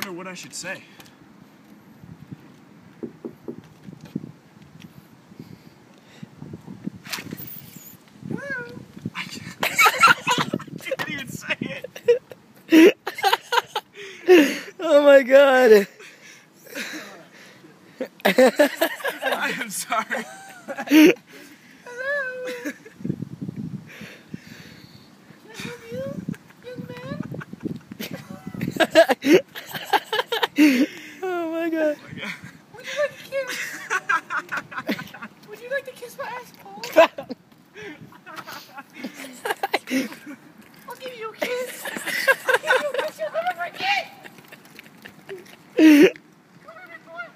know what I should say. I can't even say it. Oh my god. I am sorry. I'll give you a kiss. I'll give you a kiss. You'll never forget. Come here, big boy.